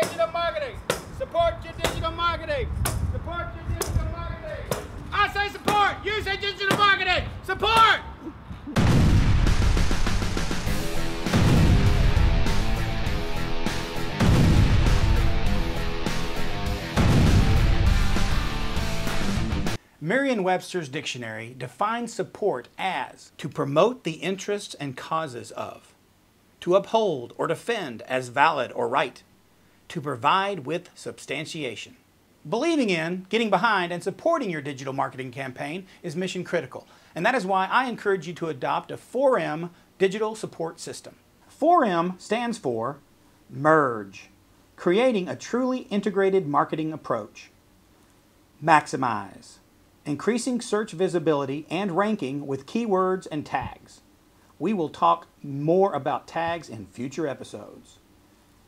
digital marketing. Support your digital marketing. Support your digital marketing. I say support. You say digital marketing. Support. Merriam-Webster's dictionary defines support as to promote the interests and causes of, to uphold or defend as valid or right, to provide with substantiation. Believing in, getting behind, and supporting your digital marketing campaign is mission critical, and that is why I encourage you to adopt a 4M digital support system. 4M stands for Merge, creating a truly integrated marketing approach. Maximize, increasing search visibility and ranking with keywords and tags. We will talk more about tags in future episodes.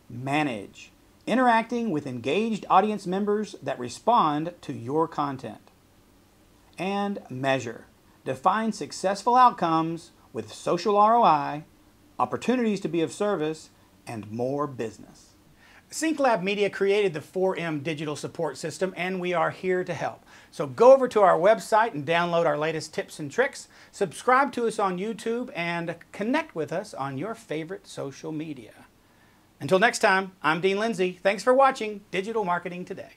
Manage, interacting with engaged audience members that respond to your content. And measure, define successful outcomes with social ROI, opportunities to be of service, and more business. SyncLab Media created the 4M digital support system and we are here to help. So go over to our website and download our latest tips and tricks, subscribe to us on YouTube, and connect with us on your favorite social media. Until next time, I'm Dean Lindsay. Thanks for watching Digital Marketing Today.